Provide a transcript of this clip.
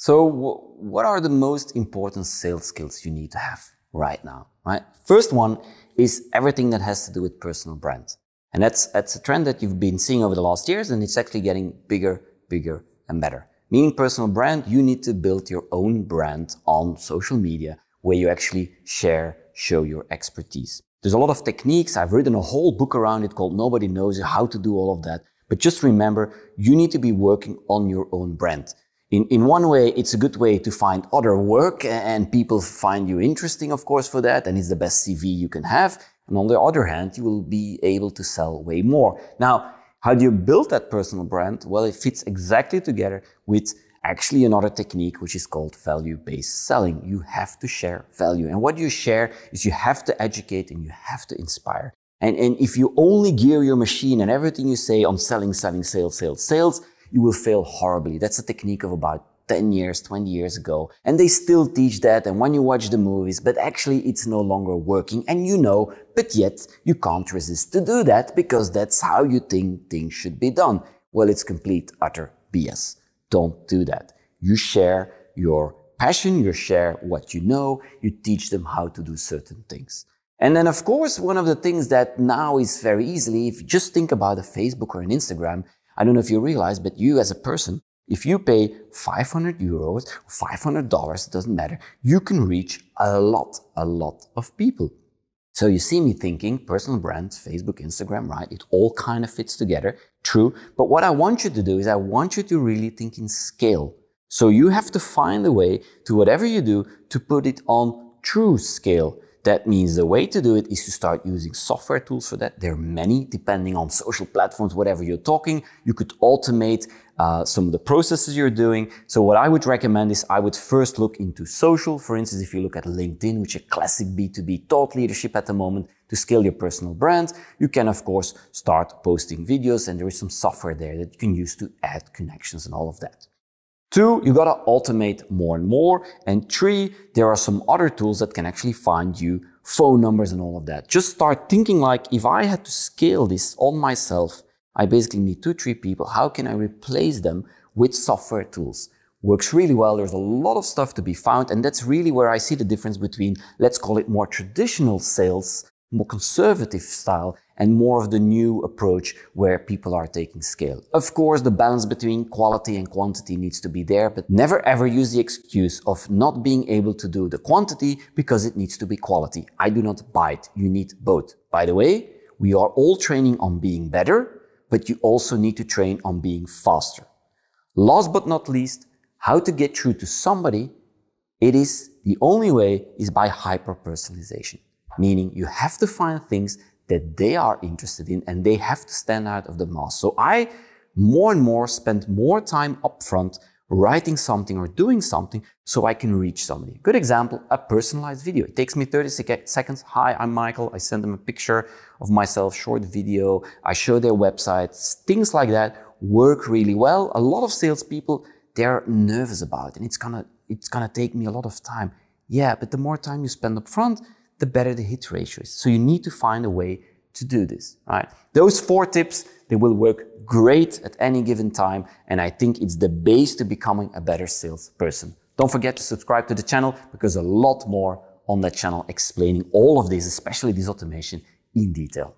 So, what are the most important sales skills you need to have right now? Right. First one is everything that has to do with personal brand, and that's that's a trend that you've been seeing over the last years, and it's actually getting bigger, bigger, and better. Meaning personal brand, you need to build your own brand on social media where you actually share, show your expertise. There's a lot of techniques. I've written a whole book around it called Nobody Knows How to Do All of That. But just remember, you need to be working on your own brand. In, in one way, it's a good way to find other work and people find you interesting, of course, for that. And it's the best CV you can have. And on the other hand, you will be able to sell way more. Now, how do you build that personal brand? Well, it fits exactly together with actually another technique, which is called value-based selling. You have to share value. And what you share is you have to educate and you have to inspire. And, and if you only gear your machine and everything you say on selling, selling, sales, sales, sales, you will fail horribly. That's a technique of about 10 years, 20 years ago. And they still teach that. And when you watch the movies, but actually it's no longer working. And you know, but yet you can't resist to do that because that's how you think things should be done. Well, it's complete, utter BS. Don't do that. You share your passion, you share what you know, you teach them how to do certain things. And then, of course, one of the things that now is very easily, if you just think about a Facebook or an Instagram, I don't know if you realize, but you as a person, if you pay 500 euros, $500, it doesn't matter, you can reach a lot, a lot of people. So you see me thinking personal brands, Facebook, Instagram, right? It all kind of fits together. True. But what I want you to do is I want you to really think in scale. So you have to find a way to whatever you do to put it on true scale. That means the way to do it is to start using software tools for that. There are many, depending on social platforms, whatever you're talking. You could automate uh, some of the processes you're doing. So what I would recommend is I would first look into social. For instance, if you look at LinkedIn, which is a classic B2B thought leadership at the moment to scale your personal brand, you can of course start posting videos and there is some software there that you can use to add connections and all of that. Two, you gotta automate more and more. And three, there are some other tools that can actually find you phone numbers and all of that. Just start thinking like, if I had to scale this on myself, I basically need two, three people. How can I replace them with software tools? Works really well. There's a lot of stuff to be found. And that's really where I see the difference between, let's call it more traditional sales, more conservative style, and more of the new approach where people are taking scale. Of course, the balance between quality and quantity needs to be there, but never ever use the excuse of not being able to do the quantity because it needs to be quality. I do not buy it. You need both. By the way, we are all training on being better, but you also need to train on being faster. Last but not least, how to get through to somebody, it is the only way is by hyper personalization, meaning you have to find things that they are interested in and they have to stand out of the mass. So I more and more spend more time upfront writing something or doing something so I can reach somebody. Good example, a personalized video. It takes me 30 sec seconds. Hi, I'm Michael. I send them a picture of myself, short video. I show their websites. Things like that work really well. A lot of salespeople, they're nervous about it and it's gonna, it's gonna take me a lot of time. Yeah, but the more time you spend upfront, the better the hit ratio is. So you need to find a way to do this, right? Those four tips, they will work great at any given time. And I think it's the base to becoming a better salesperson. Don't forget to subscribe to the channel because a lot more on that channel explaining all of this, especially this automation in detail.